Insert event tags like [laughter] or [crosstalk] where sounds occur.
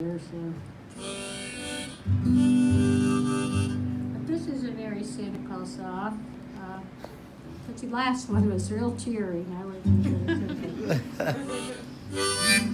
This is a very cynical song. Uh, but the last one was real cheery, I. [laughs]